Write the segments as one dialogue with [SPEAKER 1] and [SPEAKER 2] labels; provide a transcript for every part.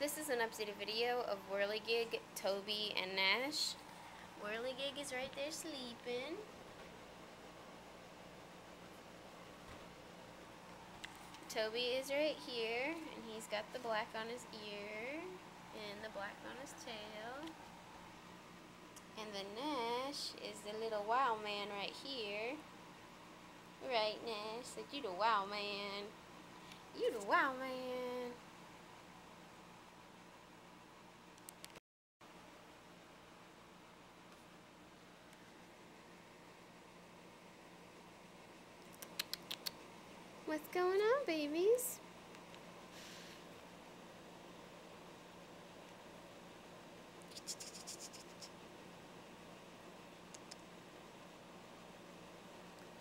[SPEAKER 1] this is an updated video of Whirligig, Toby, and Nash. Whirligig is right there sleeping. Toby is right here, and he's got the black on his ear, and the black on his tail. And the Nash is the little wild man right here. Right, Nash? Like, you the wild man. You the wild man. What's going on, babies?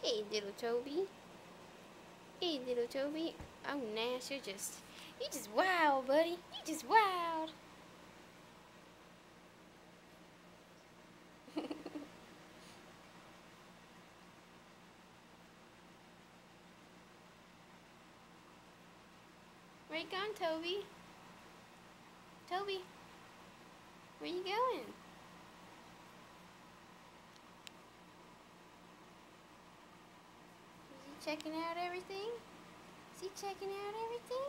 [SPEAKER 1] Hey, little Toby. Hey, little Toby. Oh, Nash, you're just, you're just wild, buddy. You just wild. You going, Toby? Toby, where you going? Is he checking out everything? Is he checking out everything?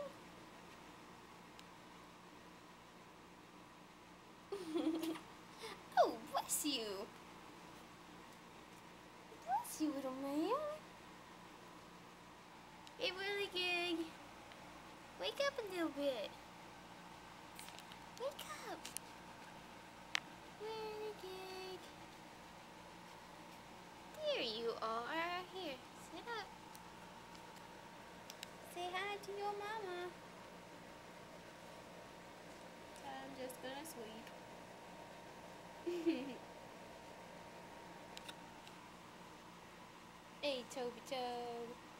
[SPEAKER 1] oh, bless you. Bless you, little man. Hey, Willie Gig. Wake up a little bit. Wake up. Gig. There you are. Here, sit up. Say hi to your mama. I'm just gonna sleep. hey, Toby Tobe.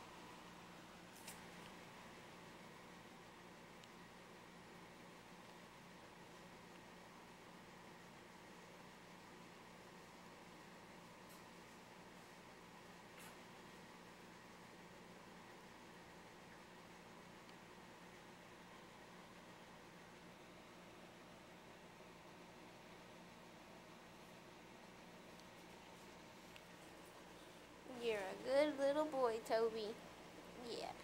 [SPEAKER 1] Yeah.